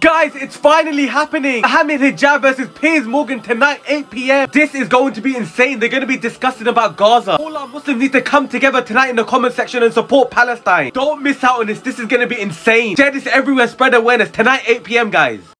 Guys, it's finally happening! Mohammed Hijab versus Piers Morgan tonight, 8pm. This is going to be insane. They're going to be discussing about Gaza. All our Muslims need to come together tonight in the comment section and support Palestine. Don't miss out on this. This is going to be insane. Share this everywhere. Spread awareness. Tonight, 8pm, guys.